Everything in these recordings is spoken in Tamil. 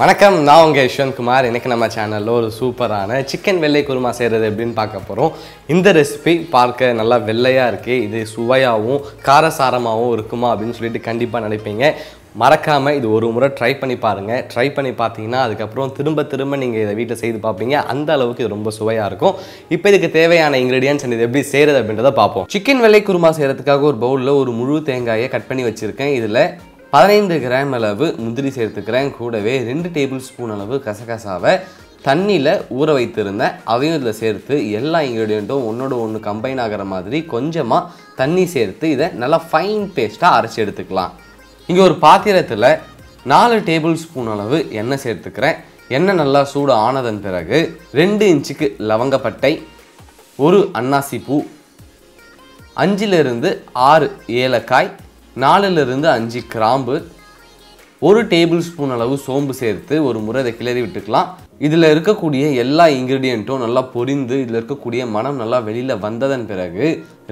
வணக்கம் நான் உங்கள் யஷ்வந்த் குமார் நம்ம சேனலில் ஒரு சூப்பரான சிக்கன் வெள்ளை குருமா செய்கிறது எப்படின்னு பார்க்க போகிறோம் இந்த ரெசிபி பார்க்க நல்லா வெள்ளையாக இருக்குது இது சுவையாகவும் காரசாரமாகவும் இருக்குமா அப்படின்னு சொல்லிட்டு கண்டிப்பாக நினைப்பீங்க. மறக்காமல் இது ஒரு முறை ட்ரை பண்ணி பாருங்கள் ட்ரை பண்ணி பார்த்தீங்கன்னா அதுக்கப்புறம் திரும்ப திரும்ப நீங்கள் இதை வீட்டில் செய்து பார்ப்பீங்க. அந்த அளவுக்கு இது ரொம்ப சுவையாக இருக்கும். இப்போ இதுக்கு தேவையான இன்க்ரீடியன்ஸ் இது எப்படி செய்கிறது அப்படின்றத பார்ப்போம். சிக்கன் வெள்ளை குருமா செய்கிறதுக்காக ஒரு பவுலில் ஒரு முழு தேங்காயை கட் பண்ணி வச்சுருக்கேன். இதில் பதினைந்து கிராம் அளவு முந்திரி சேர்த்துக்கிறேன். கூடவே ரெண்டு டேபிள் ஸ்பூன் அளவு கசகசாவை தண்ணியில் ஊற வைத்திருந்தேன். அதையும் இதில் சேர்த்து எல்லா இன்க்ரீடியண்ட்டும் ஒன்றோட ஒன்று கம்பைன் ஆகிற மாதிரி கொஞ்சமாக தண்ணி சேர்த்து இதை நல்லா ஃபைன் பேஸ்ட்டாக அரைச்சி எடுத்துக்கலாம். இங்கே ஒரு பாத்திரத்தில் நாலு டேபிள் ஸ்பூன் அளவு எண்ணெய் சேர்த்துக்கிறேன். எண்ணெய் நல்லா சூடு ஆனதன் பிறகு ரெண்டு இன்ச்சுக்கு லவங்கப்பட்டை ஒரு அன்னாசி பூ அஞ்சிலிருந்து ஆறு ஏலக்காய் நாலுலேருந்து அஞ்சு கிராம்பு ஒரு டேபிள் ஸ்பூன் அளவு சோம்பு சேர்த்து ஒரு முறை இதை கிளறி விட்டுக்கலாம். இதில் இருக்கக்கூடிய எல்லா இன்க்ரீடியண்ட்டும் நல்லா பொரிந்து இதில் இருக்கக்கூடிய மனம் நல்லா வெளியில் வந்ததன் பிறகு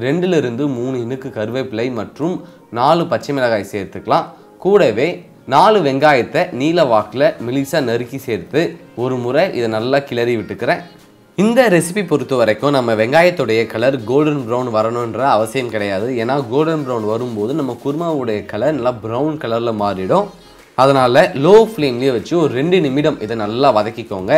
ரெண்டுலேருந்து மூணு இனுக்கு கருவேப்பிலை மற்றும் நாலு பச்சை மிளகாய் சேர்த்துக்கலாம். கூடவே நாலு வெங்காயத்தை நீல வாக்கில் மெலிசாக நறுக்கி சேர்த்து ஒரு முறை இதை நல்லா கிளறி விட்டுக்கிறேன். இந்த ரெசிபி பொறுத்த வரைக்கும் நம்ம வெங்காயத்துடைய கலர் கோல்டன் ப்ரௌன் வரணுன்ற அவசியம் கிடையாது. ஏன்னா கோல்டன் ப்ரௌன் வரும்போது நம்ம குருமாவுடைய கலர் நல்லா ப்ரௌன் கலரில் மாறிடும். அதனால் லோ ஃப்ளேம்லேயே வச்சு ஒரு ரெண்டு நிமிடம் இதை நல்லா வதக்கிக்கோங்க.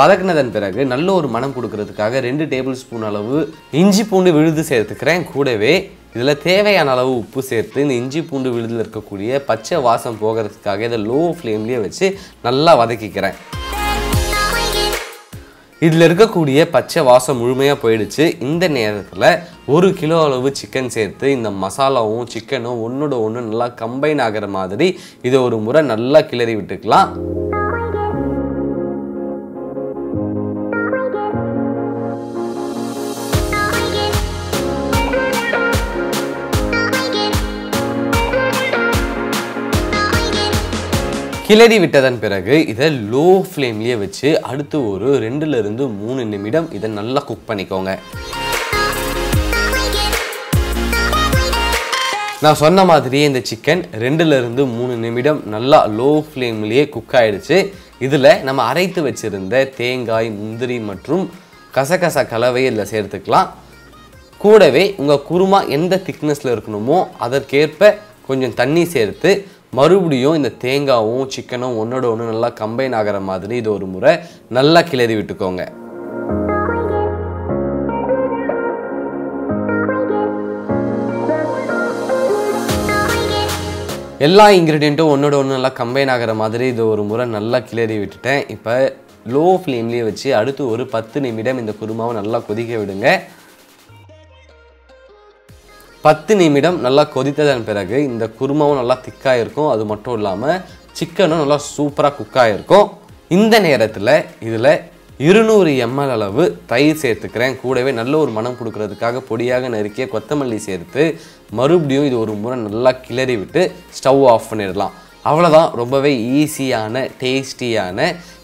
வதக்குனதன் பிறகு நல்ல ஒரு மனம் கொடுக்கறதுக்காக ரெண்டு டேபிள் ஸ்பூன் அளவு இஞ்சி பூண்டு விழுது சேர்த்துக்கிறேன் கூடவே. இதில் தேவையான அளவு உப்பு சேர்த்து இந்த இஞ்சி பூண்டு விழுதில் இருக்கக்கூடிய பச்சை வாசம் போகிறதுக்காக இதை லோ ஃப்ளேம்லேயே வச்சு நல்லா வதக்கிக்கிறேன். இதில் இருக்கக்கூடிய பச்சை வாசம் முழுமையாக போயிடுச்சு. இந்த நேரத்தில் ஒரு கிலோ அளவு சிக்கன் சேர்த்து இந்த மசாலாவும் சிக்கனும் ஒன்றோட ஒன்று நல்லா கம்பைன் ஆகிற மாதிரி இதை ஒரு முறை நல்லா கிளறி விட்டுக்கலாம். கிளறி விட்டதன் பிறகு இதை லோ ஃப்ளேம்லேயே வச்சு அடுத்து ஒரு ரெண்டுலேருந்து மூணு நிமிடம் இதை நல்லா குக் பண்ணிக்கோங்க. நான் சொன்ன மாதிரியே இந்த சிக்கன் ரெண்டுலேருந்து மூணு நிமிடம் நல்லா லோ ஃப்ளேம்லேயே குக் ஆகிடுச்சு இதில் நம்ம அரைத்து வச்சுருந்த தேங்காய் முந்திரி மற்றும் கசகச கலவையை இதில் சேர்த்துக்கலாம். கூடவே உங்கள் குருமா எந்த திக்னஸில் இருக்கணுமோ அதற்கேற்ப கொஞ்சம் தண்ணி சேர்த்து மறுபடியும் இந்த தேங்காவும் சிக்கனும் ஒன்றோட ஒன்று நல்லா கம்பைன் ஆகிற மாதிரி இது ஒரு முறை நல்லா கிளறி விட்டுக்கோங்க. எல்லா இன்க்ரீடியண்ட்டும் ஒன்றோட ஒன்று நல்லா கம்பைன் ஆகிற மாதிரி இது ஒரு முறை நல்லா கிளறி விட்டுட்டேன். இப்போ லோ ஃப்ளேம்லேயே வச்சு அடுத்து ஒரு பத்து நிமிடம் இந்த குருமாவை நல்லா கொதிக்க விடுங்க. பத்து நிமிடம் நல்லா கொதித்ததன் பிறகு இந்த குருமாவும் நல்லா திக்காக இருக்கும் அது மட்டும் இல்லாமல் சிக்கனும் நல்லா சூப்பராக குக்காக இருக்கும் இந்த நேரத்தில் இதில் இருநூறு எம்எல் அளவு தயிர் சேர்த்துக்கிறேன். கூடவே நல்ல ஒரு மனம் கொடுக்கறதுக்காக பொடியாக நறுக்கிய கொத்தமல்லி சேர்த்து மறுபடியும் இது ஒரு முறை நல்லா கிளறி விட்டு ஸ்டவ் ஆஃப் பண்ணிடலாம். அவ்வளோதான் ரொம்பவே ஈஸியான டேஸ்டியான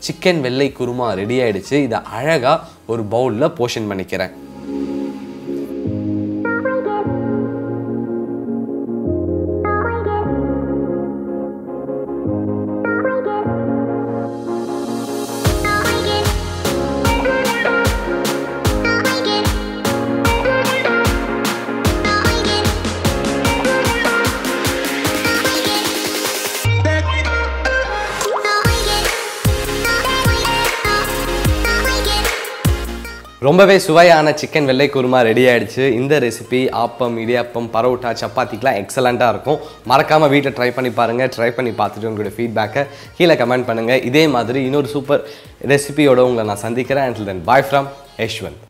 சிக்கன் வெள்ளை குருமா ரெடி ஆகிடுச்சு இதை அழகாக ஒரு பவுலில் போர்ஷன் பண்ணிக்கிறேன். ரொம்பவே சுவையான சிக்கன் வெள்ளை குருமா ரெடி ஆகிடுச்சு இந்த ரெசிபி ஆப்பம் இடியாப்பம் பரோட்டா சப்பாத்திக்கெலாம் எக்ஸலண்ட்டாக இருக்கும். மறக்காமல் வீட்டில் ட்ரை பண்ணி பாருங்கள் ட்ரை பண்ணி பார்த்துட்டு உங்களோட ஃபீட்பேக்கை கீழே கமெண்ட் பண்ணுங்கள் இதே மாதிரி இன்னொரு சூப்பர் ரெசிபியோட உங்களை நான் சந்திக்கிறேன். And then bye from Yashwant